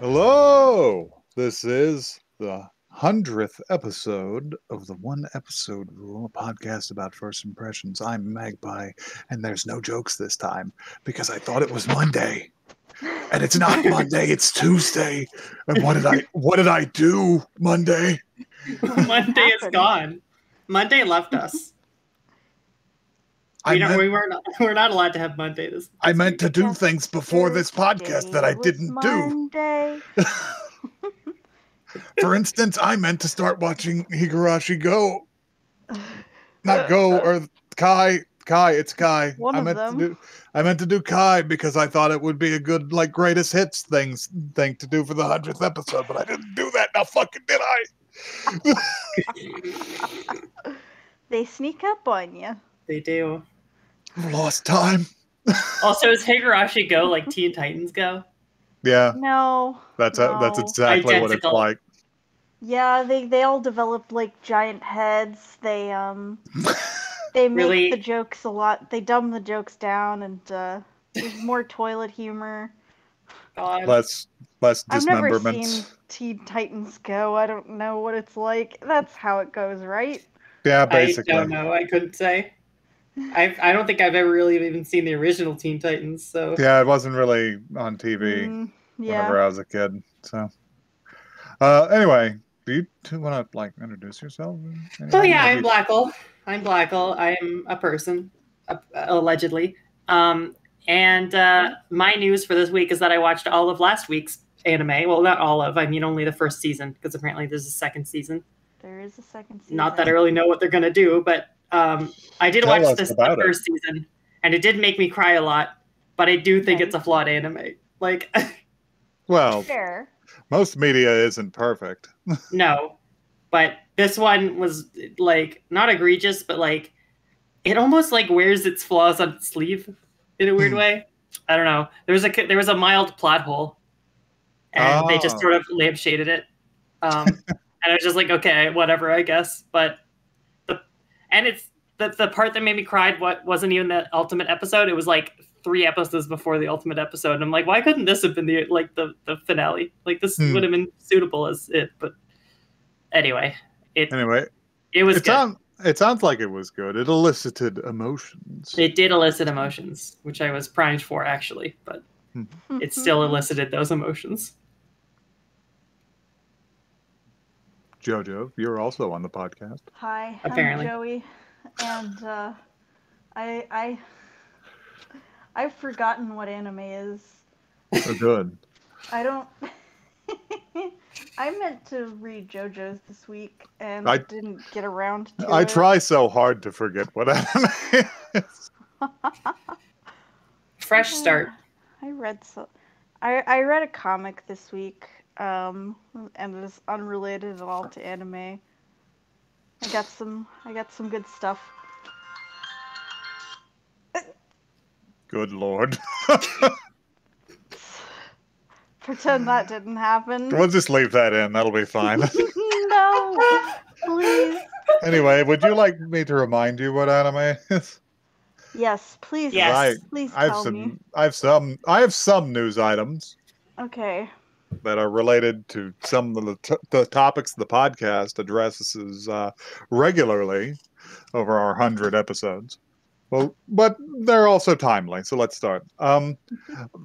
Hello! This is the hundredth episode of the One Episode Rule, a podcast about first impressions. I'm Magpie, and there's no jokes this time because I thought it was Monday. And it's not Monday, it's Tuesday. And what did I what did I do Monday? Monday is gone. Monday left us. I We, meant, we were not, we're not allowed to have Monday this. I meant week. to do things before this podcast that I didn't do. Monday. For instance, I meant to start watching Higurashi Go. Not Go uh, or Kai. Kai, it's Kai. One I of meant them. to do I meant to do Kai because I thought it would be a good like greatest hits things thing to do for the hundredth episode, but I didn't do that. Now fucking did I? They sneak up on you. They do. I've lost time. Also, is Higurashi Go like Teen Titans Go? Yeah, No. that's a, that's No. exactly what it's like. Yeah, they they all develop like giant heads. They um they make Really? the jokes a lot. They dumb the jokes down and uh there's more toilet humor. God. Less less I've never dismemberments. seen Teen Titans go. I don't know what it's like. That's how it goes, right? Yeah, basically. I basically. don't know. I couldn't say. I I don't think I've ever really even seen the original Teen Titans. So Yeah, it wasn't really on TV. Mm, whenever. I was a kid. So, uh, anyway, do you two want to like introduce yourself? Oh yeah, I'm you- Blackle. I'm Blackle. I am a person, uh, allegedly. Um, and uh, my news for this week is that I watched all of last week's anime. Well, not all of. I mean, only the first season because apparently there's a second season. There is a second season. Not that I really know what they're gonna do, but um, I did Tell watch this the about it. first season, and it did make me cry a lot. But I do think Okay. it's a flawed anime. Like, Well, Fair. most media isn't perfect. no, but this one was like not egregious, but like it almost like wears its flaws on its sleeve in a weird Hmm. way. I don't know. There was a there was a mild plot hole, and they just Oh. sort of lampshaded it. Um, and I was just like, okay, whatever, I guess. But the and it's the the part that made me cry. What wasn't even the ultimate episode. It was like three episodes before the ultimate episode. And I'm like, why couldn't this have been the like the the finale? Like this Hmm. would have been suitable as it. But anyway, it Anyway, it was it good. sounds it sounds like it was good. It elicited emotions. It did elicit emotions, which I was primed for actually, but it still elicited those emotions. Jojo, you're also on the podcast. Hi, Apparently. I'm Joey, and uh, I I I've forgotten what anime is. Oh, good. I don't. I meant to read JoJo's this week and I- didn't get around to I it. try so hard to forget what anime is. Fresh start. I read so. I I read a comic this week, um, and it is unrelated at all to anime. I got some. I got some good stuff. Good lord. Pretend that didn't happen. we'll just leave that in. That'll be fine. no, please. anyway, would you like me to remind you what anime is? Yes, please. Yes. Right. Please I have tell some me. I have some I have some news items Okay. That are related to some of the, t- the topics the podcast addresses uh, regularly over our 100 episodes. Well, but they're also timely, so let's start. Um,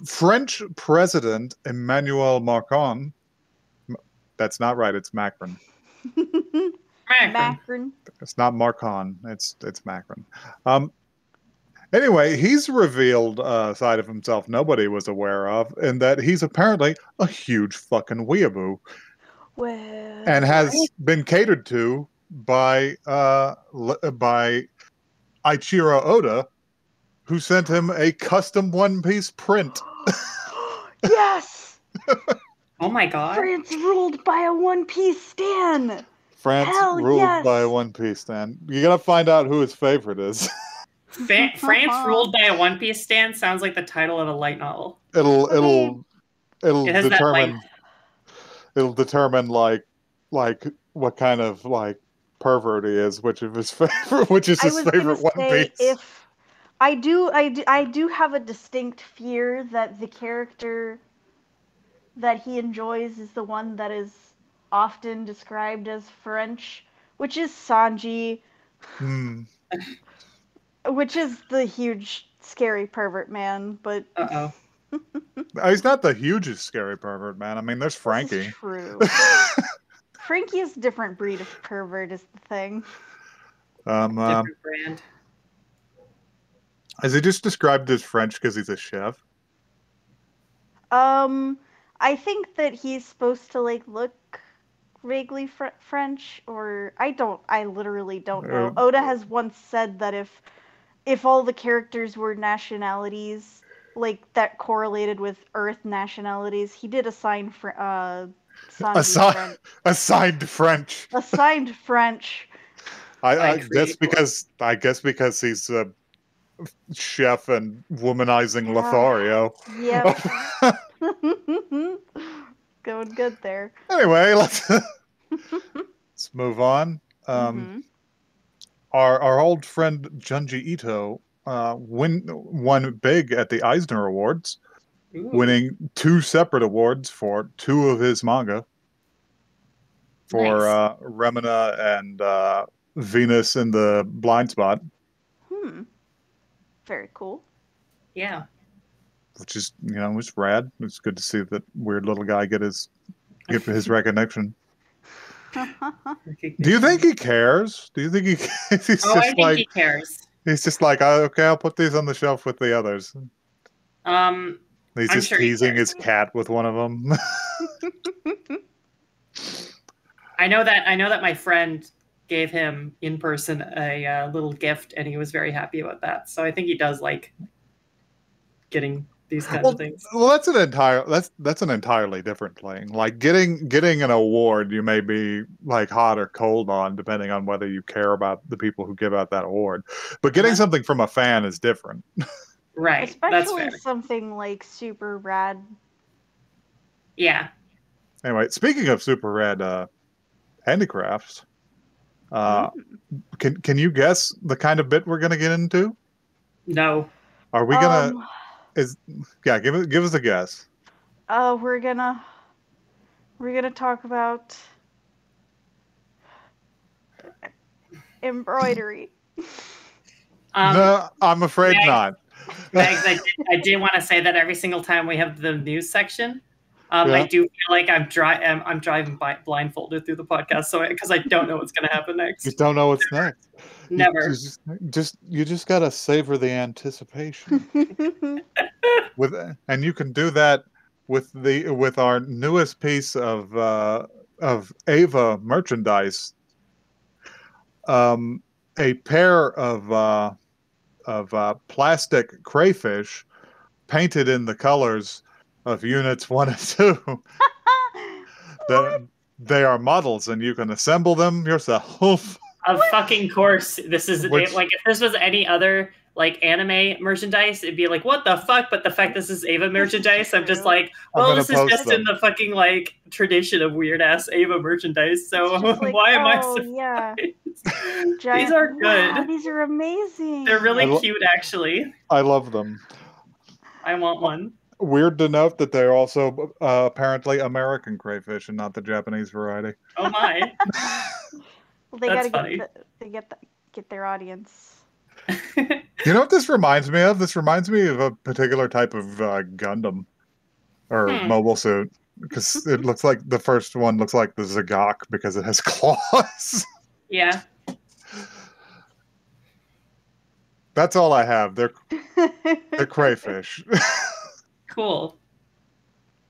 French President Emmanuel Macron, that's not right, it's Macron. Macron. Macron. It's not Marcon. It's it's Macron. Um, anyway, he's revealed a side of himself nobody was aware of, in that he's apparently a huge fucking weeaboo Well. and has been catered to by uh by Eiichiro Oda, who sent him a custom One Piece print. yes. Oh my god. France ruled by a One Piece stan. France Hell ruled yes. by a One Piece stand. You gotta find out who his favorite is. Fa- France ruled by a One Piece stand sounds like the title of a light novel. it'll it'll it'll It determine like it'll determine like like what kind of like pervert he is, which of his favorite which is his favorite One Piece. if I do, I do, I do have a distinct fear that the character that he enjoys is the one that is often described as French, which is Sanji, Hmm. which is the huge scary pervert man, but Uh oh. Uh, He's not the hugest scary pervert, man. I mean, there's this is Franky. true. Franky is a different breed of pervert, is the thing. um, uh, Different brand. is he just described as French because he's a chef? Um, I think that he's supposed to like look vaguely fr- French, or I don't. I literally don't know. Uh, Oda has once said that if if all the characters were nationalities like that correlated with Earth nationalities, he did assign for uh Sanji Assign- Assigned French. assigned French. I, I Like guess create- because I guess because he's a chef and womanizing Yeah. Lothario. Yep. Going good there. anyway, let's let's move on. Um, Mhm. Our our old friend Junji Ito uh, win won big at the Eisner Awards, Ooh. winning two separate awards for two of his manga. For Nice. uh, Remina and uh, Venus in the Blind Spot, Hmm. Very cool. Yeah. which is you know was rad. It's good to see that weird little guy get his get his recognition. Do you think he cares? Do you think he he's Oh, I think like he cares. he's just like oh, okay, I'll put these on the shelf with the others. Um, He's I'm just sure teasing cares. his cat with one of them. I know that I know that my friend gave him in person a uh, little gift, and he was very happy about that. So I think he does like getting these kinds well, of things. well, that's an entire that's that's an entirely different thing. Like getting getting an award, you may be like hot or cold on, depending on whether you care about the people who give out that award. But getting Uh-huh. something from a fan is different. Right. That's Especially fair. something like super rad. Yeah. Anyway, speaking of super rad uh, handicrafts, uh, can can you guess the kind of bit we're gonna get into? No. Are we gonna? Um, is yeah? Give it give us a guess. uh, we're gonna we're gonna talk about embroidery. Um, no, I'm afraid Meg- not. Megs, I, did, I did want to say that every single time we have the news section, um, I do feel like I'm dri- I'm, I'm driving by, blindfolded through the podcast, so because I don't know what's going to happen next. You don't know what's next. You Never. just, just you just gotta savor the anticipation with, and you can do that with the with our newest piece of uh, of Eva merchandise. Um, a pair of uh, of uh, plastic crayfish painted in the colors of units one and two. that they are models, and you can assemble them yourself. Of fucking course, this is Which- like if this was any other like anime merchandise, it'd be like what the fuck. But the fact this is Eva merchandise, I'm just like, I'm well, gonna this is post just in the fucking like tradition of weird ass Eva merchandise. So like, why am I? oh, So- yeah. These are good. Wow, these are amazing. They're really lo- cute, actually. I love them. I want one. Weird to note that they're also uh, apparently American crayfish and not the Japanese variety. Oh my. Well, they That's gotta funny. get the, they get the, get their audience. You know what this reminds me of? This reminds me of a particular type of uh, Gundam or Hmm. mobile suit because it looks like the first one looks like the Z'Gok because it has claws. yeah. That's all I have. They're they're crayfish. Cool.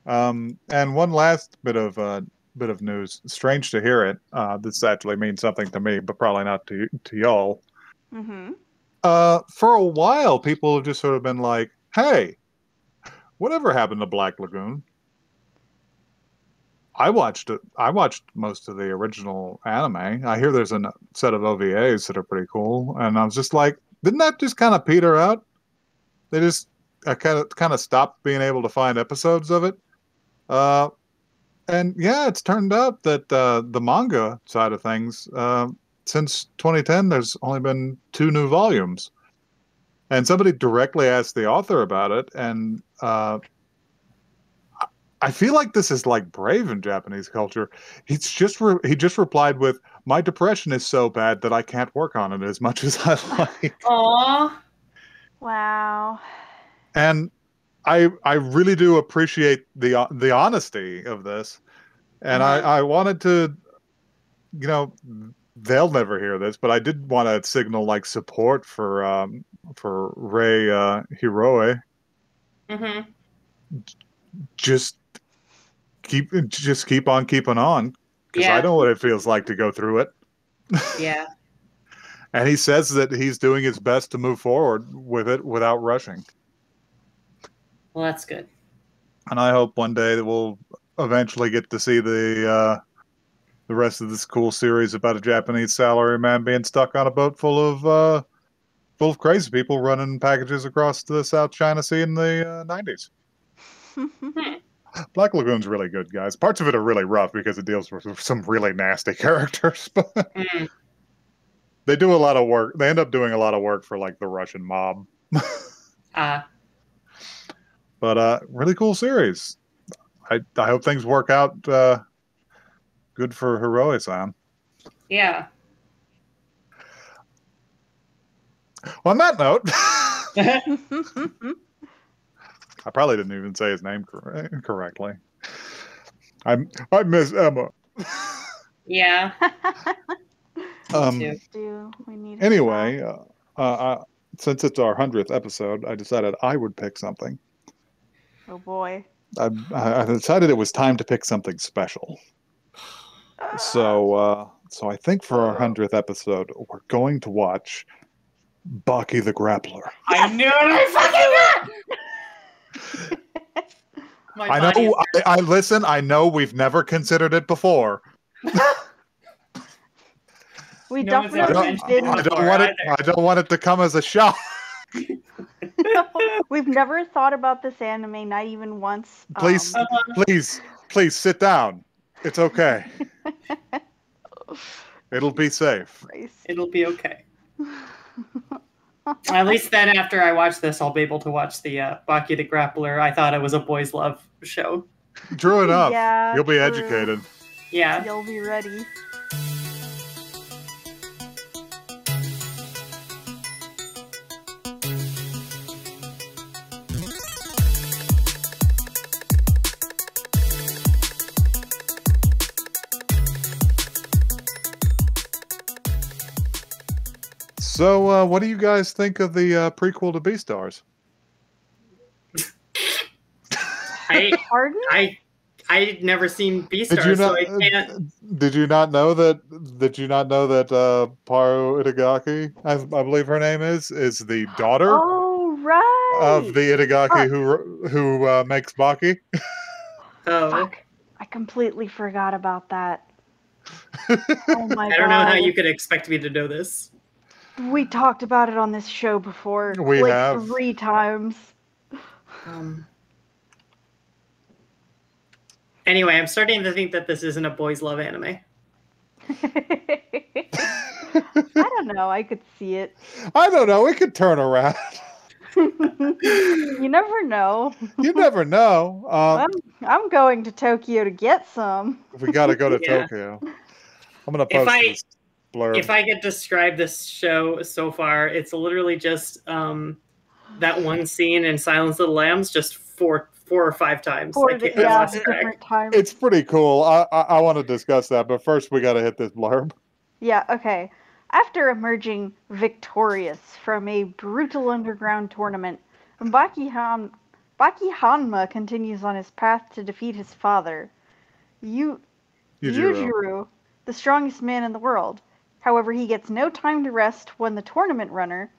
um, and one last bit of uh, bit of news. Strange to hear it. Uh, this actually means something to me, but probably not to to y'all. hmm uh, for a while, people have just sort of been like, "Hey, whatever happened to Black Lagoon?" I watched it. I watched most of the original anime. I hear there's a set of OVAs that are pretty cool, and I was just like, "Didn't that just kind of peter out?" They just I kind of kind of stopped being able to find episodes of it. Uh, and yeah, it's turned out that uh, the manga side of things. Uh, since 2010, there's only been two new volumes. And somebody directly asked the author about it, and uh, I feel like this is like brave in Japanese culture. He's just re- he just replied with, "My depression is so bad that I can't work on it as much as I like." Aw. Wow. And I I really do appreciate the the honesty of this, and Mhm. I I wanted to, you know, they'll never hear this, but I did want to signal like support for um for Rei uh, Hiroe. hmm Just keep just keep on keeping on because I know what it feels like to go through it. Yeah. And he says that he's doing his best to move forward with it without rushing. Well, that's good. and I hope one day that we'll eventually get to see the uh, the rest of this cool series about a Japanese salaryman being stuck on a boat full of uh, full of crazy people running packages across the South China Sea in the nineties. Black Lagoon's really good, guys. Parts of it are really rough because it deals with some really nasty characters, but Mm. they do a lot of work. They end up doing a lot of work for like the Russian mob. Uh, But uh, really cool series. I I hope things work out uh, good for Hiroe-san. yeah. On that note, I probably didn't even say his name cor- correctly. I'm I miss Emma. Yeah. Um, too. Do we need anyway, uh, uh, uh, since it's our hundredth episode, I decided I would pick something. Shot? Oh boy. I, I decided it was time to pick something special. So, uh, so I think for our hundredth episode, we're going to watch Baki the Grappler. I knew it. I fucking knew it. I know. I, I listen. I know we've never considered it before. We No one's I definitely don't, mentioned didn't. I don't want it. either. I don't want it to come as a shock. We've never thought about this anime, not even once. Please. Um, Please, please sit down. It's okay. It'll be safe. It'll be okay. At least then, after I watch this, I'll be able to watch the uh, Baki the Grappler. I thought it was a boys' love show. True enough. Yeah, You'll be true. educated. Yeah. You'll be ready. So, uh, what do you guys think of the uh, prequel to Beastars? I Pardon? I I'd never seen Did you Beastars, so? I can't. Did you not know that? Did you not know that uh, Paru Itagaki, I, I believe her name is, is the daughter Oh right. of the Itagaki Fuck. who who uh, makes Baki? Oh, Fuck. I completely forgot about that. Oh my god I don't know how you could expect me to know this. We talked about it on this show before. We like have. three times. Um. Anyway, I'm starting to think that this isn't a boys' love anime. I don't know. I could see it. I don't know. It could turn around. you never know. You never know. Um, I'm, I'm going to Tokyo to get some. we got to go to Yeah. Tokyo. I'm gonna If post I- this blurb. If I could describe this show so far, it's literally just um, that one scene in Silence of the Lambs, just four, four or five times. Four I di- yeah, different times. it's pretty cool. I I, I want to discuss that, but first we got to hit this blurb. Yeah, okay. After emerging victorious from a brutal underground tournament, Baki, Han- Baki Hanma continues on his path to defeat his father, Yu- Yujiro. Yujiro, the strongest man in the world. However, he gets no time to rest when the tournament runner,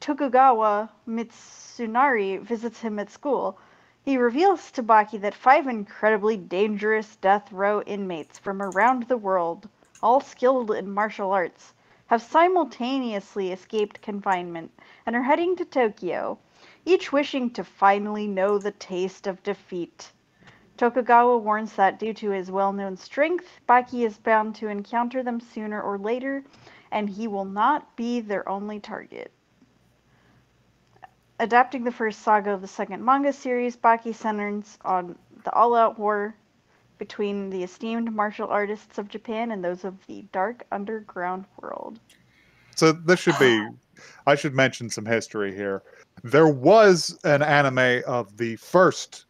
Tokugawa Mitsunari, visits him at school. He reveals to Baki that five incredibly dangerous death row inmates from around the world, all skilled in martial arts, have simultaneously escaped confinement and are heading to Tokyo, each wishing to finally know the taste of defeat. Tokugawa warns that due to his well known strength, Baki is bound to encounter them sooner or later, and he will not be their only target. Adapting the first saga of the second manga series, Baki centers on the all-out war between the esteemed martial artists of Japan and those of the dark underground world. So this should be. I should mention some history here. There was an anime of the first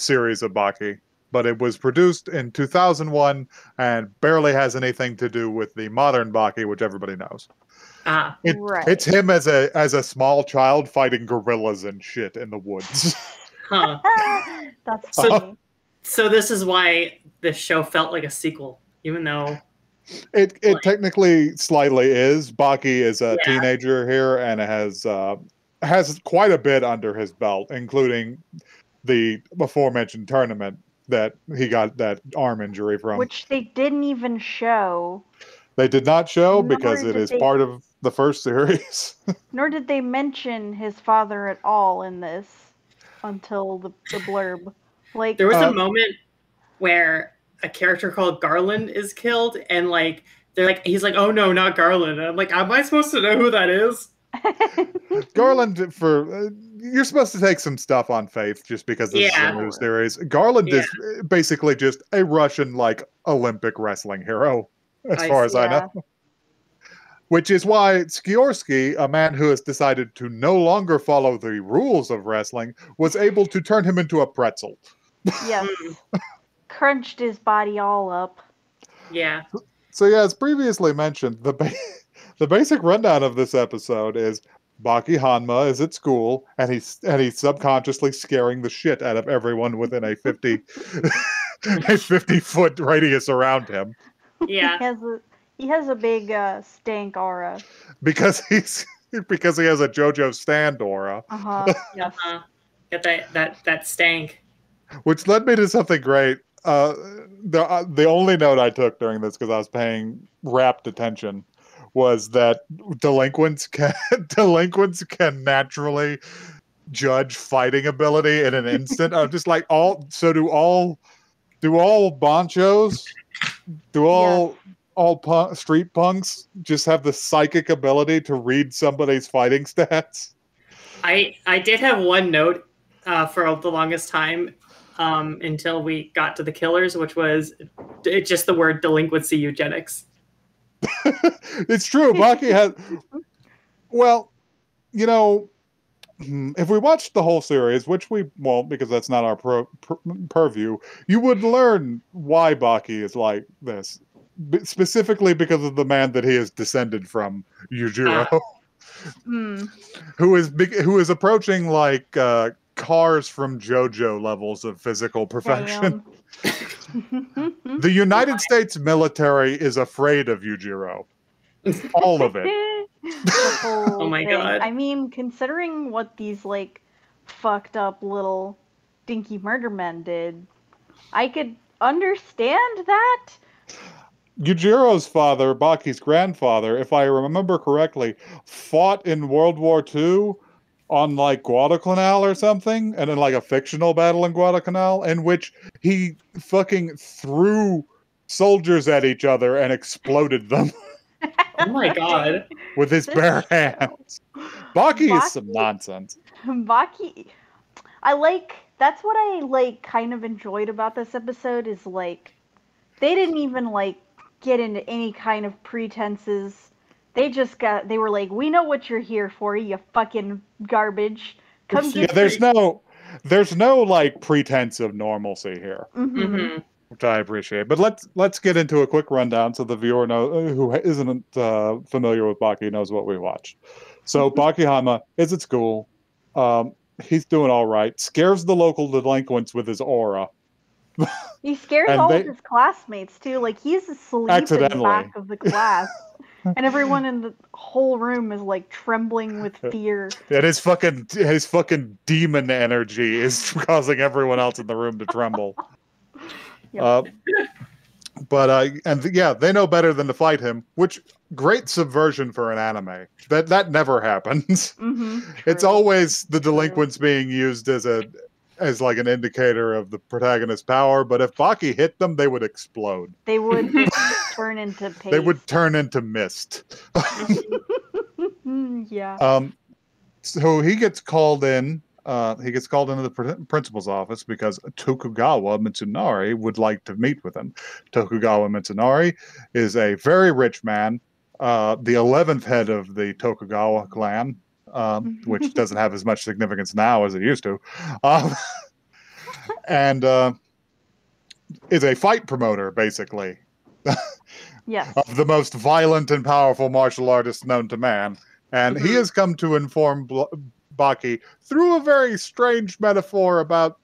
series of Baki, but it was produced in 2001 and barely has anything to do with the modern Baki, which everybody knows. Ah, It, Right. It's him as a as a small child fighting gorillas and shit in the woods. huh. That's So- funny. So this is why this show felt like a sequel, even though It it technically slightly is. Baki is a Yeah. teenager here and has uh, has quite a bit under his belt, including the aforementioned tournament that he got that arm injury from. Which they didn't even show, they did not show Nor because it is they- part of the first series. nor did they mention his father at all in this until the, the blurb. Like, there was Uh, a moment where a character called Garland is killed, and like they're like, he's like, oh no, not Garland. And I'm like, am I supposed to know who that is? Garland for uh, you're supposed to take some stuff on faith just because this Yeah. is a new series. Garland is uh, basically just a Russian like Olympic wrestling hero, as I far as I Yeah. know. Which is why Sikorsky, a man who has decided to no longer follow the rules of wrestling, was able to turn him into a pretzel. yes, crunched his body all up. Yeah. So yeah, as previously mentioned, the ba- the basic rundown of this episode is Baki Hanma is at school and he's and he's subconsciously scaring the shit out of everyone within a 50 a 50 foot radius around him Yeah. He has a he has a big uh, stank aura. because he's because he has a JoJo stand aura, Uh huh. yes. Uh, get that that that stank. which led me to something great. Uh, the uh, the only note I took during this because I was paying rapt attention was that delinquents can delinquents can naturally judge fighting ability in an instant. I'm just like all so do all do all bonchos do all all punk, street punks just have the psychic ability to read somebody's fighting stats. I I did have one note uh, for the longest time um, until we got to the killers, which was just the word delinquency eugenics. It's true. Baki has. Well, you know, if we watched the whole series, which we won't because that's not our pro, pur- purview, you would learn why Baki is like this. B- specifically because of the man that he is descended from, Yujiro, Hmm. who is big, who is approaching like uh, Kars from JoJo levels of physical perfection. Damn. The United States military is afraid of Yujiro. All of it. Oh my thing. God. I mean, considering what these like fucked up little dinky murder men did, I could understand that. Yujiro's father, Baki's grandfather, if I remember correctly, fought in World War II on like Guadalcanal or something, and in like a fictional battle in Guadalcanal, in which he fucking threw soldiers at each other and exploded them Oh my god! with his bare hands. Baki is some nonsense. Baki, I like. That's what I like. Kind of enjoyed about this episode is like, they didn't even like get into any kind of pretenses. They just got. They were like, "We know what you're here for, you fucking garbage. Come Yeah, Yeah, get." there's no there's no like pretense of normalcy here. Mhm. hmm which I appreciate. But let's let's get into a quick rundown so the viewer know uh, who isn't uh, familiar with Baki knows what we watched. So Baki Hanma is at school. Um, he's doing all right. Scares the local delinquents with his aura. He scares all they- of his classmates too. Like he's asleep in the back of the class, and everyone in the whole room is like trembling with fear. And his fucking his fucking demon energy is causing everyone else in the room to tremble. Yep. Uh, but uh, and th- yeah, they know better than to fight him. Which great subversion for an anime. That that never happens. hmm It's always the delinquents being used as a as like an indicator of the protagonist's power. But if Baki hit them, they would explode. They would turn into paste. They would turn into mist. yeah. Um, so he gets called in uh, he gets called into the principal's office because Tokugawa Mitsunari would like to meet with him. Tokugawa Mitsunari is a very rich man, uh, the 11th head of the Tokugawa clan, um, which doesn't have as much significance now as it used to, um, and uh, is a fight promoter, basically, Yes. of the most violent and powerful martial artist known to man. And he Mhm. has come to inform Bl- Baki through a very strange metaphor about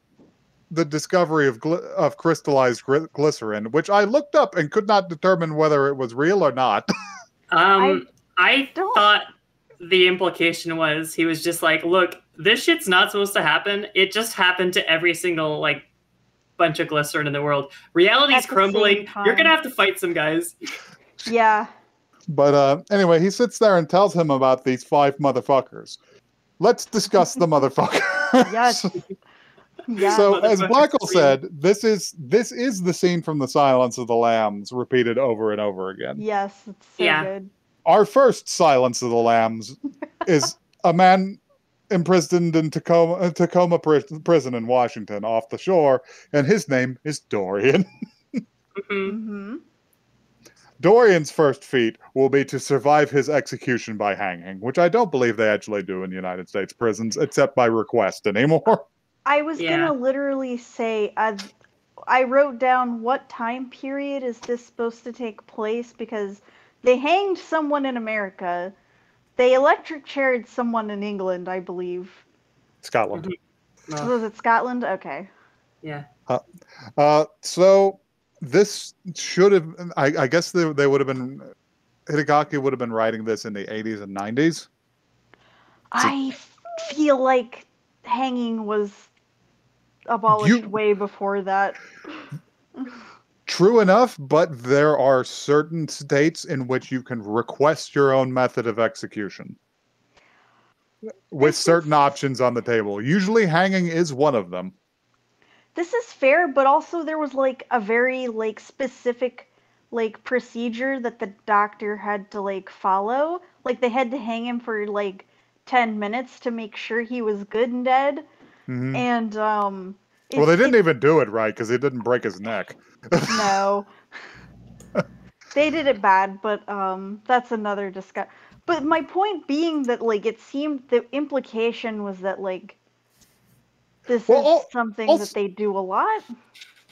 the discovery of gly- of crystallized gly- glycerin, which I looked up and could not determine whether it was real or not. Um, I, don't- thought the implication was he was just like, look, this shit's not supposed to happen. It just happened to every single like bunch of glycerin in the world. Reality's At the crumbling. You're gonna have to fight some guys. Yeah. but uh, anyway, he sits there and tells him about these five motherfuckers. Let's discuss the motherfuckers. Yes. Yeah. So as Motherfuckers Blackwell scream. said, this is this is the scene from The Silence of the Lambs repeated over and over again. yes. It's so Yeah. good. Our first Silence of the Lambs is a man imprisoned in Tacoma, uh, Tacoma pri- prison in Washington off the shore, and his name is Dorian. Mhm. hmm Dorian's first feat will be to survive his execution by hanging, which I don't believe they actually do in United States prisons, except by request anymore. I was Yeah. gonna literally say, uh, I wrote down what time period is this supposed to take place because they hanged someone in America, they electric chaired someone in England, I believe. Scotland. Mm-hmm. Well, uh. Was it Scotland? Okay. yeah. Uh, uh, so this should have, I, I guess they, they would have been, Hidegaki would have been writing this in the 80s and 90s. I f- feel like hanging was abolished You- way before that. True enough, but there are certain states in which you can request your own method of execution with certain options on the table. Usually, hanging is one of them. This is fair, but also there was like a very like specific like procedure that the doctor had to like follow. Like they had to hang him for like 10 minutes to make sure he was good and dead. Mhm. And um Well, they didn't even do it right because he didn't break his neck. No. they did it bad, but um that's another discuss. But my point being that like it seemed the implication was that like this Well, is something als- that they do a lot.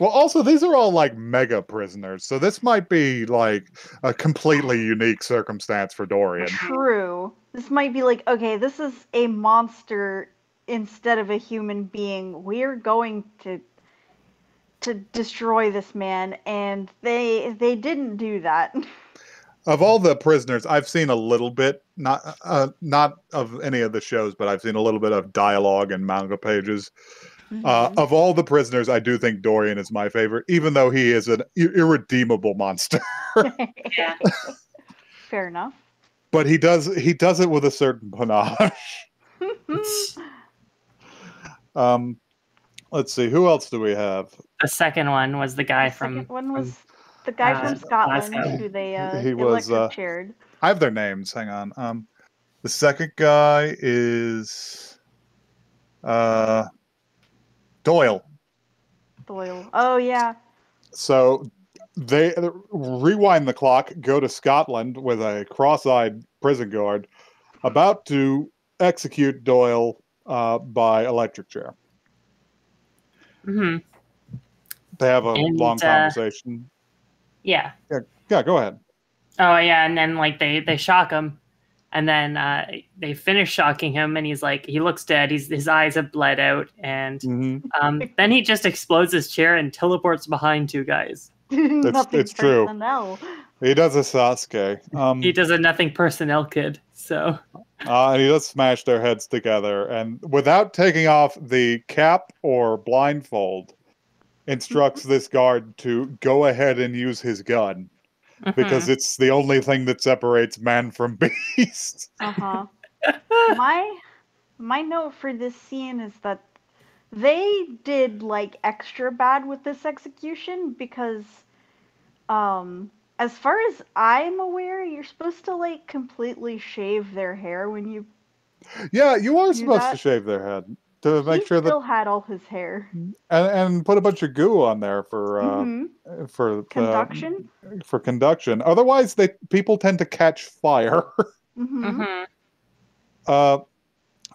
Well, also, these are all like mega prisoners, so this might be like a completely unique circumstance for Dorian. True. This might be like, okay, this is a monster instead of a human being. We're going to to destroy this man and they they didn't do that. Of all the prisoners, I've seen a little bit, not uh, not of any of the shows, but I've seen a little bit of dialogue and manga pages. Uh, Mhm. of all the prisoners, I do think Dorian is my favorite, even though he is an ir- irredeemable monster. Yeah. Fair enough. but he does he does it with a certain panache. Um, let's see, who else do we have? The second one was the guy The from. second one was the guy uh, from Scotland Glasgow. who they uh, He was, electric uh, chaired. I have their names. Hang on. Um, the second guy is uh, Doyle. Doyle. Oh yeah. So they rewind the clock, go to Scotland with a cross-eyed prison guard, about to execute Doyle uh, by electric chair. Mm-hmm. They have a And, long uh, conversation. Yeah. Yeah, go ahead. Oh yeah, and then like they they shock him, and then uh, they finish shocking him, and he's like he looks dead. He's his eyes have bled out, and Mhm. um, then he just explodes his chair and teleports behind two guys. Nothing it's true. personnel. He does a Sasuke. Um, He does a nothing personnel kid. So Uh, and he does smash their heads together, and without taking off the cap or blindfold, instructs this guard to go ahead and use his gun because mhm. it's the only thing that separates man from beast. Uh-huh. my my note for this scene is that they did like extra bad with this execution because um as far as I'm aware, you're supposed to like completely shave their hair when you yeah, you are Do supposed to shave their head. to make he sure that he still had all his hair. and, and put a bunch of goo on there for uh, Mhm. for the- Conduction. for conduction. Otherwise, they people tend to catch fire. hmm Mhm. uh,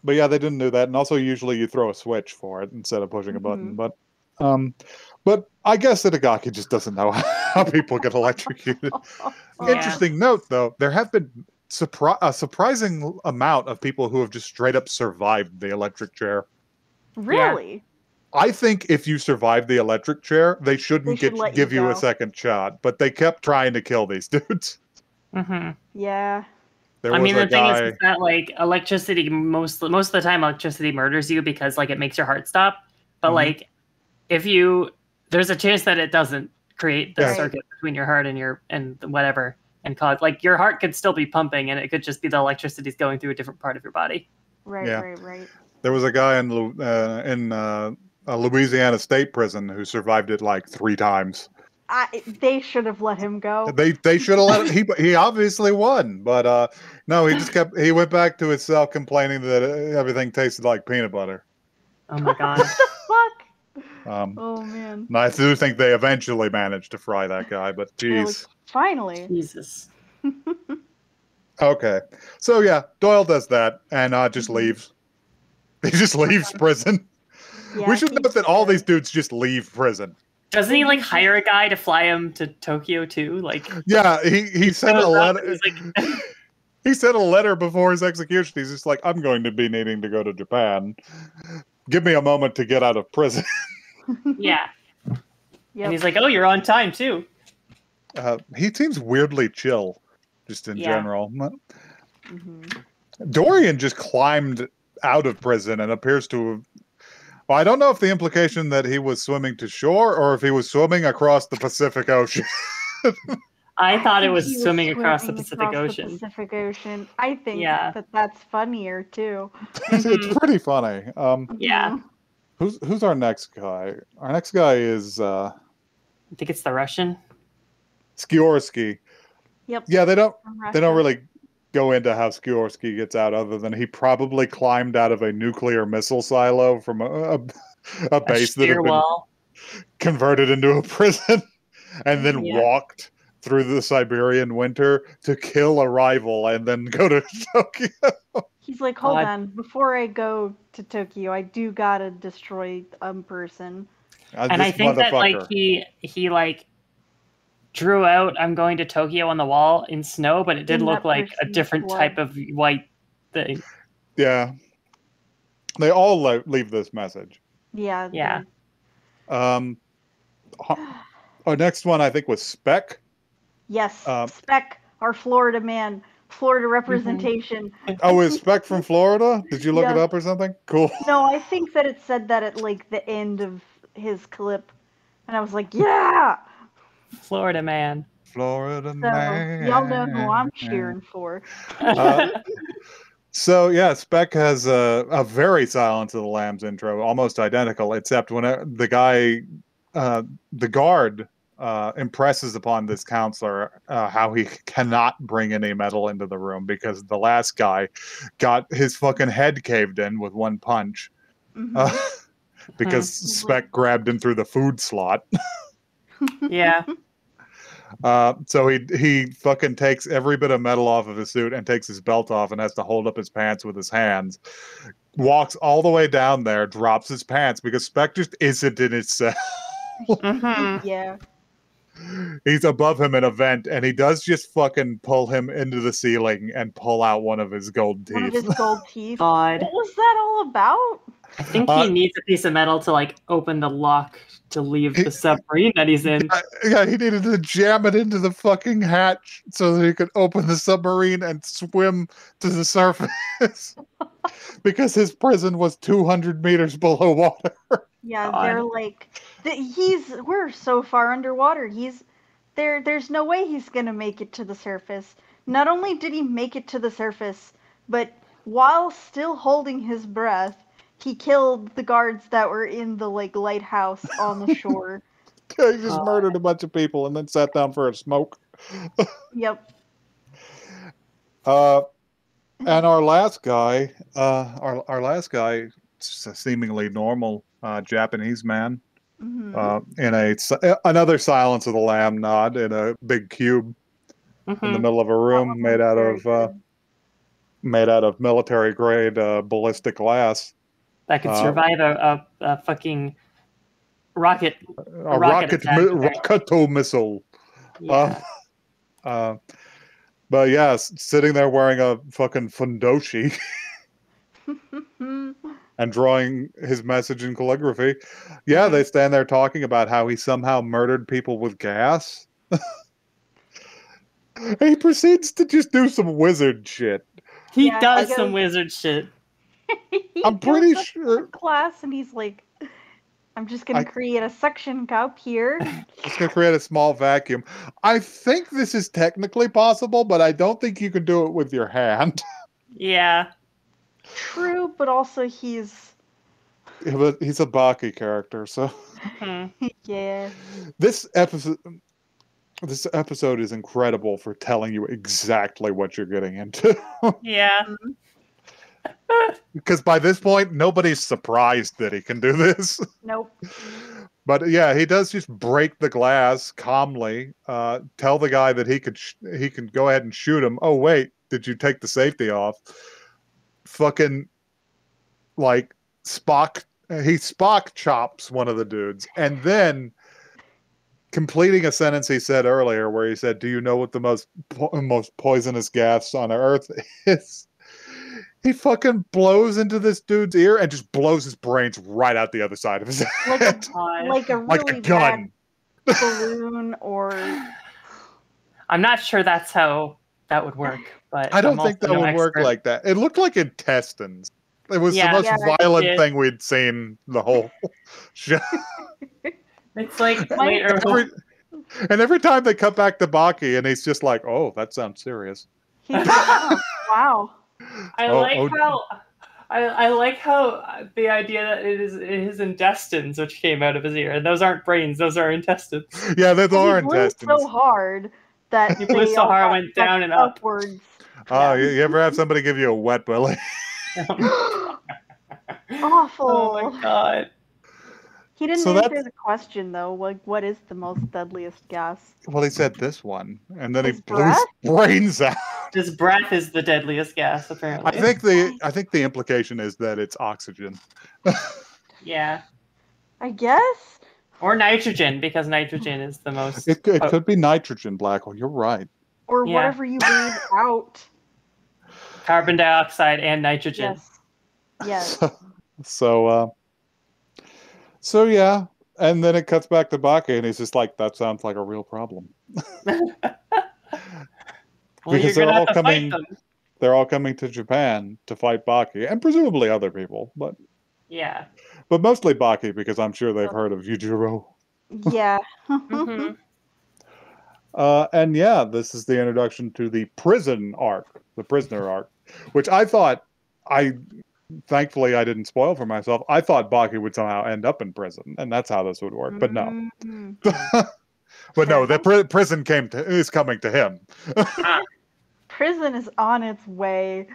but yeah, they didn't do that, and also usually you throw a switch for it instead of pushing a button. Mhm. But um, but I guess that Itagaki just doesn't know how people get electrocuted. Yeah. Interesting note, though, there have been surpri- a surprising amount of people who have just straight up survived the electric chair. Really? I think if you survive the electric chair, they shouldn't They should get let you give you, a second shot. But they kept trying to kill these dudes. Mm-hmm. Yeah. There I mean, a the thing is, is that like electricity most most of the time electricity murders you because like it makes your heart stop. But Mhm. like if you there's a chance that it doesn't create the Yeah. circuit between your heart and your and whatever and cause like your heart could still be pumping and it could just be the electricity's going through a different part of your body. Right. Yeah. Right. Right. There was a guy in uh, in uh, a Louisiana state prison who survived it like three times. I, they should have let him go. They they should have let him. He he obviously won, but uh, no, he just kept. He went back to his cell complaining that uh, everything tasted like peanut butter. Oh my god. What the fuck? Um, Oh man. and I do think they eventually managed to fry that guy, but They're like. Finally. Jesus. Okay, so yeah, Doyle does that and uh, just Mhm. leaves. He just leaves prison. Yeah, we should he's note that all these dudes just leave prison. Doesn't he like hire a guy to fly him to Tokyo too? Like Yeah, he he sent a letter. like, he sent a letter before his execution. He's just like, I'm going to be needing to go to Japan. Give me a moment to get out of prison. Yeah. Yep. And he's like, "Oh, you're on time too." Uh, he seems weirdly chill, just in Yeah. general. Mhm. Dorian just climbed out of prison and appears to have. Well, I don't know if the implication that he was swimming to shore or if he was swimming across the Pacific Ocean. I thought it think was he swimming across the Pacific across the Ocean. Pacific Ocean. I think Yeah. that that's funnier too. it's pretty funny. Um, Yeah. Who's who's our next guy? Our next guy is uh, I think it's the Russian. Sikorsky. Yep. Yeah, they don't they don't really go into how Sikorsky gets out, other than he probably climbed out of a nuclear missile silo from a, a, a A base that had been converted into a prison, and then Yeah. walked through the Siberian winter to kill a rival, and then go to Tokyo. He's like, hold God. on, before I go to Tokyo, I do gotta destroy a person. Uh, And I think that like he he like drew out "I'm going to Tokyo" on the wall in snow, but it did In look like a different blood. type of white thing. yeah, they all le- leave this message. Yeah. Yeah. Um, our next one I think was Spec. yes. Um, Spec, our Florida man, Florida Mm-hmm. representation. Oh, is Spec from Florida? Did you look it up or something? Cool. No, I think that it said that at like the end of his clip, and I was like, yeah. Florida man. Florida So man. y'all know who I'm cheering for. Uh, so yeah, Spec has a, a very Silence of the Lambs intro, almost identical, except when uh, the guy, uh, the guard, uh, impresses upon this counselor uh, how he cannot bring any metal into the room because the last guy got his fucking head caved in with one punch Mhm. uh, because Mhm. Spec grabbed him through the food slot. yeah. Uh, so he he fucking takes every bit of metal off of his suit and takes his belt off and has to hold up his pants with his hands. Walks all the way down there, drops his pants because Spec just isn't in his cell. Mhm. yeah. He's above him in a vent, and he does just fucking pull him into the ceiling and pull out one of his gold One of teeth. his gold teeth. God. What was that all about? I think Uh, he needs a piece of metal to like open the lock to leave He- the submarine that he's in. Uh, yeah, he needed to jam it into the fucking hatch so that he could open the submarine and swim to the surface. because his prison was 200 meters below water. Yeah, God. they're like, th- he's. We're so far underwater. He's there. There's no way he's gonna make it to the surface. Not only did he make it to the surface, but while still holding his breath, he killed the guards that were in the like lighthouse on the shore. he just God. murdered a bunch of people and then sat down for a smoke. yep. Uh, and our last guy, uh, our our last guy, s- seemingly normal uh, Japanese man Mhm. uh, in a another Silence of the Lamb nod in a big cube in the Mhm. middle of a room made out of uh, made out of military grade uh, ballistic glass. That could uh, survive a, a, a fucking rocket. A rocket rocket attack, mi- missile. Yeah. Uh, but yeah, sitting there wearing a fucking fundoshi and drawing his message in calligraphy. Yeah, they stand there talking about how he somehow murdered people with gas. he proceeds to just do some wizard shit. he Yeah, does some wizard shit. He I'm pretty sure- class and he's like, "I'm just gonna I- create a suction cup here." Just gonna create a small vacuum. I think this is technically possible, but I don't think you can do it with your hand. Yeah. True, but also he's But He's a Baki character, so Mhm. yeah. this episode this episode is incredible for telling you exactly what you're getting into. Yeah. Because by this point nobody's surprised that he can do this. Nope. But yeah, he does just break the glass calmly. Uh, tell the guy that he could sh- he can go ahead and shoot him. Oh wait, did you take the safety off? Fucking like Spock. He Spock chops one of the dudes, and then completing a sentence he said earlier, where he said, "Do you know what the most po- most poisonous gas on Earth is?" He fucking blows into this dude's ear and just blows his brains right out the other side of his Like head. God. like a like really a gun. balloon or I'm not sure that's how that would work, but I don't I'm think that no would work like that. It looked like intestines. It was Yeah. the most Yeah, violent thing we'd seen the whole show. It's like Mine- later. Every, and every time they cut back to Baki, and he's just like, "Oh, that sounds serious." wow. I Oh, like oh. how. I, I like how uh, the idea that it is his intestines which came out of his ear. And those aren't brains; those are intestines. Yeah, those And are he blew intestines. so hard that He blew so hard, went down and up. upwards. oh, you, you ever have somebody give you a wet willy? Awful. oh my god! He didn't So answer the question though. Like, what is the most deadliest gas? well, he said this one, and then he His blew his brains out. His breath is the deadliest gas, apparently. I think the I think the implication is that it's oxygen. Yeah, I guess. or nitrogen because nitrogen is the most. It, it Oh. could be nitrogen, Blackwell. You're right. Or Yeah. whatever you breathe out. carbon dioxide and nitrogen. Yes. Yes. So, so, uh, so yeah, and then it cuts back to Baki, and he's just like, "That sounds like a real problem." Well, Because they're all coming- They're all coming to Japan to fight Baki, and presumably other people, but Yeah. but mostly Baki because I'm sure they've heard of Yujiro. yeah. Mhm. Uh, and yeah, this is the introduction to the prison arc, the prisoner arc, which I thought I thankfully I didn't spoil for myself. I thought Baki would somehow end up in prison, and that's how this would work. But no, Mhm. but no, the pri- prison came to is coming to him. Prison is on its way.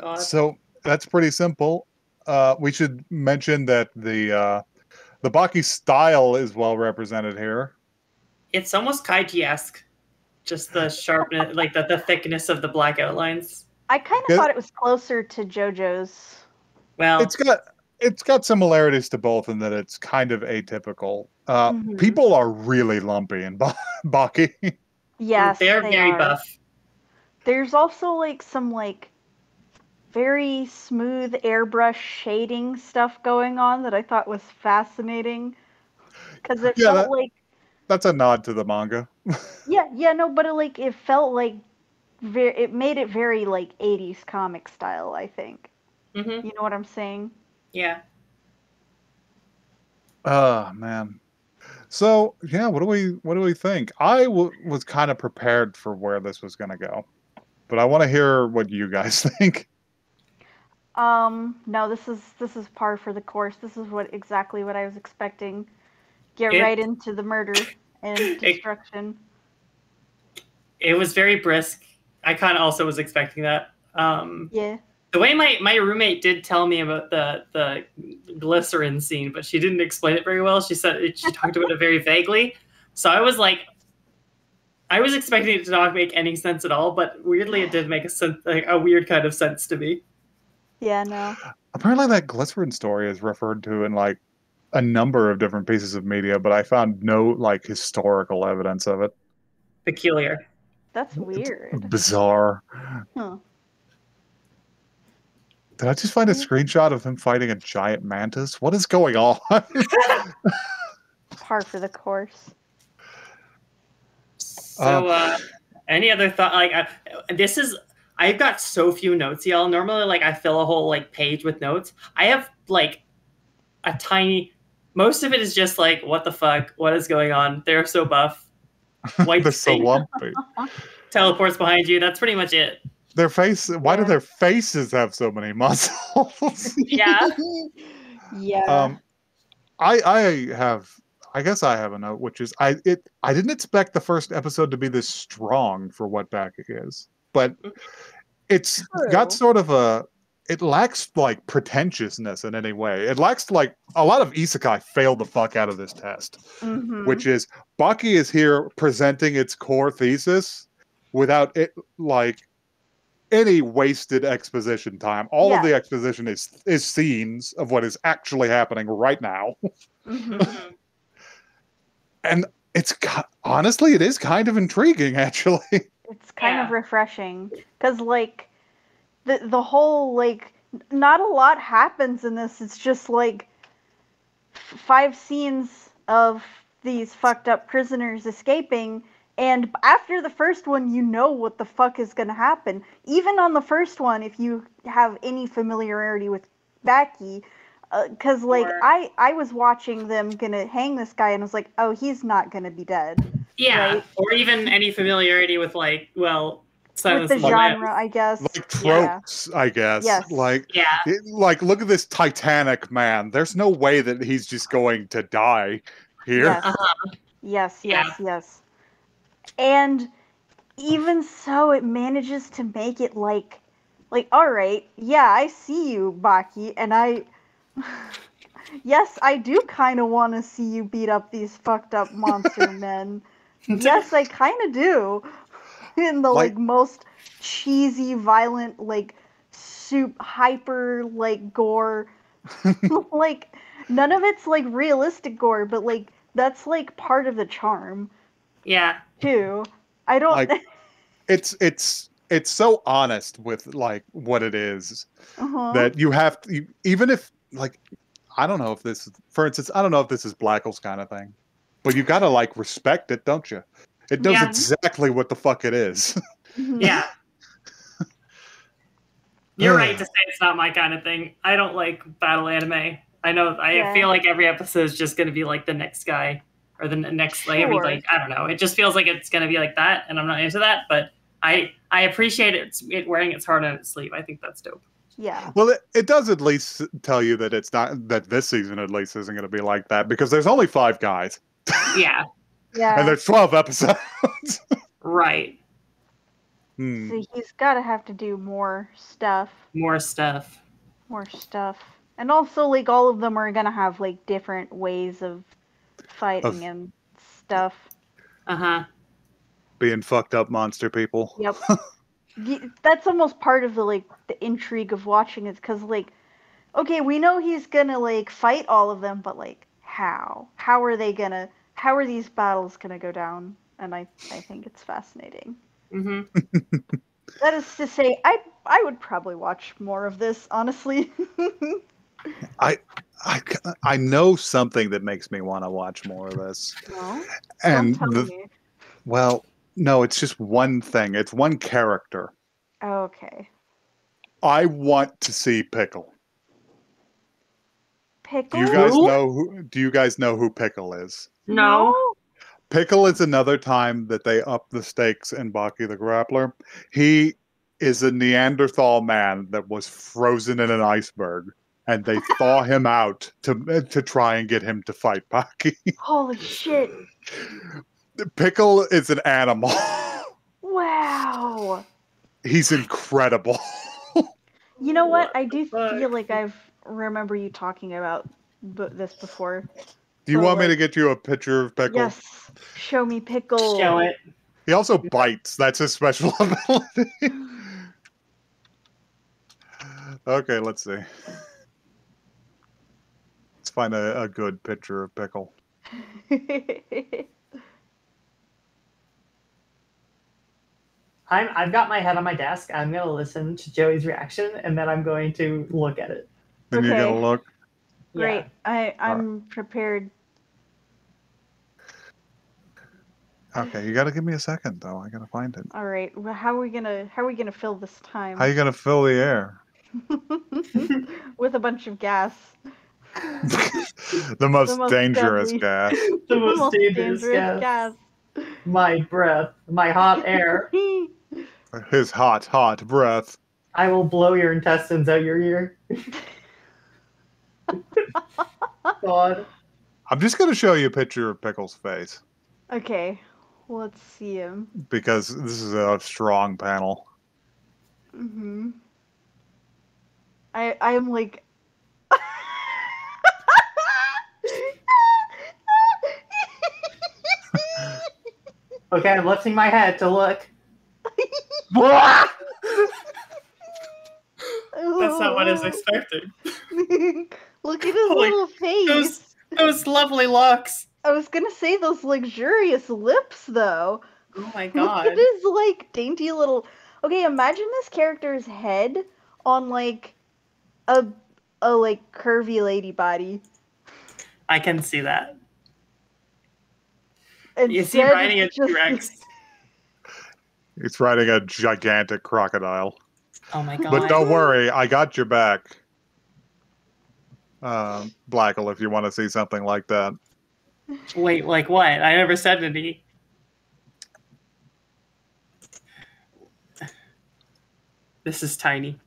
God. So that's pretty simple. Uh, we should mention that the uh, the Baki style is well represented here. It's almost kaiji-esque. Just the sharpness, like the, the thickness of the black outlines. I kind of thought it was closer to JoJo's. Well, It's got it's got similarities to both in that it's kind of atypical. Uh, Mhm. People are really lumpy in ba- Baki. Yes, they're they very are. buff. There's also like some like very smooth airbrush shading stuff going on that I thought was fascinating. Because it Yeah, felt that- like That's a nod to the manga. yeah, yeah, no, but it like it felt like very it made it very like 80s comic style, I think. hmm You know what I'm saying? Yeah. Oh man. So yeah, what do we what do we think? I w- was kind of prepared for where this was going to go, but I want to hear what you guys think. Um, no, this is this is par for the course. This is what exactly what I was expecting. Get It- right into the murder and destruction. It was very brisk. I kind of also was expecting that. Um, Yeah. The way my, my roommate did tell me about the the glycerin scene, but she didn't explain it very well. She said she talked about it very vaguely. So I was like, I was expecting it to not make any sense at all, but weirdly, it did make a sense, like a weird kind of sense to me. Yeah, no. Apparently, that glycerin story is referred to in like a number of different pieces of media, but I found no like historical evidence of it. Peculiar. That's weird. Bizarre. Huh. Did I just find a screenshot of him fighting a giant mantis? What is going on? Par for the course. So, uh, any other thought? Like, uh, this is I've got so few notes, y'all. Normally, like I fill a whole like page with notes. I have like a tiny. Most of it is just like, what the fuck? What is going on? They're so buff. White They're so lumpy. teleports behind you. That's pretty much it. Their face. Why do their faces have so many muscles? Yeah. Yeah. um, I I have. I guess I have a note, which is I it I didn't expect the first episode to be this strong for what Baki is, but it's got sort of a it lacks like pretentiousness in any way. It lacks like a lot of isekai failed the fuck out of this test, Mhm. which is Baki is here presenting its core thesis without it like any wasted exposition time. All of the exposition is is scenes of what is actually happening right now. Mhm. and it's honestly it is kind of intriguing actually It's kind of refreshing because, like, the the whole like not a lot happens in this. It's just like five scenes of these fucked up prisoners escaping. And after the first one, you know what the fuck is gonna happen. Even on the first one, if you have any familiarity with Baki, because uh, like Or- I I was watching them gonna hang this guy and I was like, oh, he's not gonna be dead. Yeah. Right. Or even any familiarity with like, well, Silence with the the genre, I guess. like Yeah. tropes i guess Yes. like Yeah. it- like look at this titanic man there's no way that he's just going to die here Yes. Uh-huh. Yes, Yeah. yes, yes. And even so, it manages to make it like, like, all right, yeah, I see you, Baki, and I, yes, I do kind of want to see you beat up these fucked up monster men. yes, I kind of do. In the like, Like- most cheesy, violent, like soup, hyper, like gore, like none of it's like realistic gore, but like that's like part of the charm Yeah. too. I don't. Like- it's it's it's so honest with like what it is uh-huh. that you have to you- even if like i don't know if this for instance i don't know if this is blackles kind of thing but you gotta like respect it don't you it knows Yeah. exactly what the fuck it is Mhm. Yeah. You're right to say it's not my kind of thing. I don't like battle anime. I know. I Yeah. feel like every episode is just going to be like the next guy or the next like every Sure. like I don't know. It just feels like it's going to be like that, and I'm not into that. But I I appreciate it, it wearing its heart on its sleeve. I think that's dope. Yeah. well it, it does at least tell you that it's not that this season at least isn't going to be like that because there's only five guys Yeah. Yeah. and there's 12 episodes Right. Hmm. So he's got to have to do more stuff. More stuff. More stuff. And also, like, all of them are gonna have like different ways of fighting Of- and stuff. Uh huh. being fucked up monster people Yep. That's almost part of the like the intrigue of watching is because like, okay, we know he's gonna like fight all of them, but like, how? How are they gonna? How are these battles gonna go down? And I I think it's fascinating. hmm That is to say, I I would probably watch more of this, honestly. I, I I know something that makes me want to watch more of this no, and don't tell the, me. well no it's just one thing it's one character Okay, i want to see pickle pickle. do you guys know who do you guys know who pickle is No. pickle is another time that they up the stakes in baki the grappler he is a neanderthal man that was frozen in an iceberg and they thaw him out to to try and get him to fight baki Holy shit! pickle is an animal Wow. he's incredible You know what? I do feel like I've remember you talking about b- this before. Do you So, want me to get you a picture of Pickle? Yes. Show me pickle. Show it. He also bites. That's his special ability. okay, let's see. Let's find a, a good picture of Pickle. I'm, I've got my head on my desk. I'm going to listen to Joey's reaction and then I'm going to look at it. Then you gotta look. Great. Yeah. I I'm prepared. Okay, you gotta give me a second though. I gotta find it. All right. Well, how are we gonna how are we gonna fill this time? How are you gonna fill the air? With a bunch of gas. the most, most dangerous deadly. gas. The most dangerous, gas. gas. My breath, my hot air. His hot, hot breath. I will blow your intestines out your ear. God. I'm just gonna show you a picture of Pickle's face okay. Let's see him. because this is a strong panel. hmm I I'm like. Okay, I'm lifting my head to look. That's That's not what I was expecting. Look at his Like, little face. those- Those lovely locks. I was gonna say those luxurious lips, though. Oh my Look god. at his like dainty little. Okay, imagine this character's head on like a a like curvy lady body. I can see that. Instead, Is he riding a it's T-Rex? He's riding a gigantic crocodile. Oh my god. But don't worry, I got your back. Um, Blackle, if you want to see something like that. Wait, like what? I never said any. This is tiny.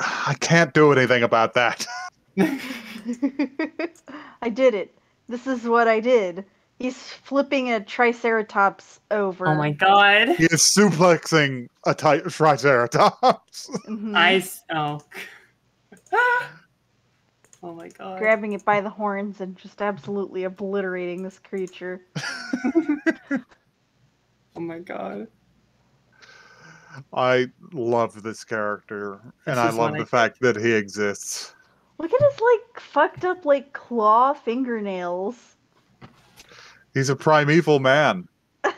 I can't do anything about that. I did it. This is what I did. He's flipping a triceratops over. Oh my god. He is suplexing a ti- triceratops. Mhm. I s- oh. oh my god. grabbing it by the horns and just absolutely obliterating this creature. Oh my god. I love this character, and I love the I fact that he exists. Look at his like fucked up like claw fingernails. He's a primeval man. I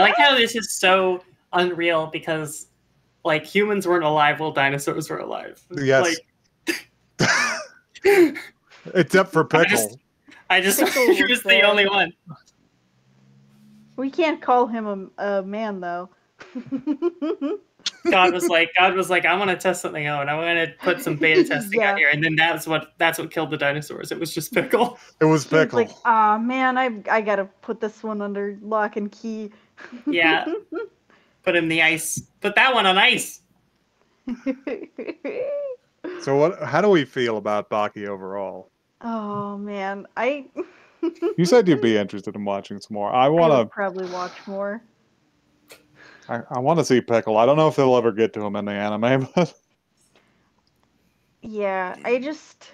like how this is so unreal because like humans weren't alive while dinosaurs were alive. Yes. Like Except for I Pickle. just- I just Pickle he was was the only one. We can't call him a, a man though. God was like, God was like, I want to test something out. I want to put some beta testing Yeah. out here, and then that's what that's what killed the dinosaurs. It was just pickle. It was He's Pickle. like, ah man, I I gotta put this one under lock and key. Yeah. Put in the ice. Put that one on ice. So what? How do we feel about Baki overall? oh man, I. You said you'd be interested in watching some more. I want to. probably watch more. I, I want to see Pickle. I don't know if they'll ever get to him in the anime, but Yeah, I just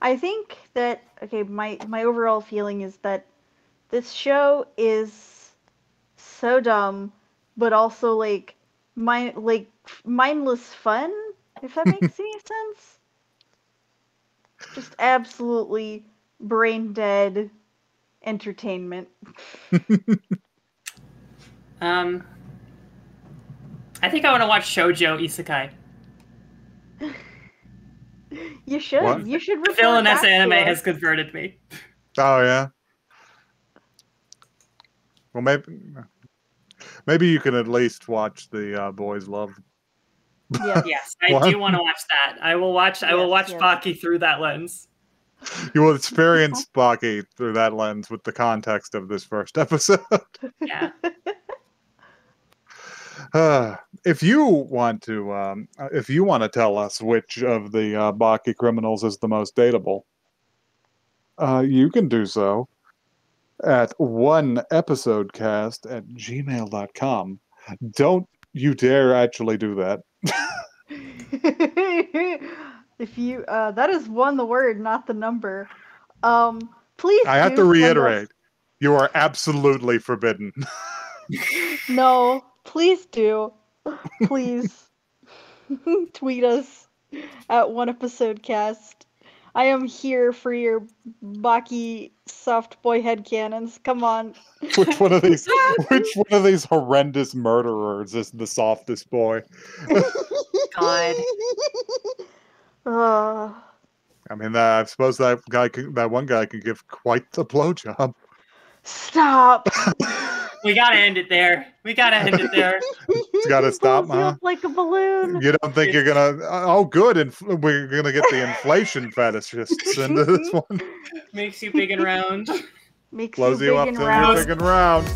I think that okay, my my overall feeling is that this show is so dumb but also like mind like mindless fun, if that makes any sense. Just absolutely brain dead entertainment. Um, I think I want to watch Shoujo Isekai. You should. What? You should The report villainess anime has converted me. oh yeah. Well, maybe maybe you can at least watch the uh, Boys Love. Yeah. Yes, I What? do want to watch that. I will watch. I will watch yes. Baki through that lens. You will experience Baki through that lens with the context of this first episode. Yeah. Uh, if you want to, um, uh, if you want to tell us which of the uh, Baki criminals is the most dateable, uh, you can do so at one episode cast at gmail.com. Don't you dare actually do that. if you uh that is one the word, not the number. Um please I have to reiterate, you are absolutely forbidden. No, please do. Please tweet us at one episode cast. I am here for your Baki soft boy head canons. Come on. which one of these which one of these horrendous murderers is the softest boy? God. Uh, I mean, uh, I suppose that guy, can, that one guy, can give quite the blowjob. stop. We gotta end it there. We gotta end it there. It's got to stop, huh? like a balloon. You don't think you're gonna? Uh, oh, good. Inf- we're gonna get the inflation fetishists into this one. Makes you big and round. Makes Blows you you big up and round. big and round.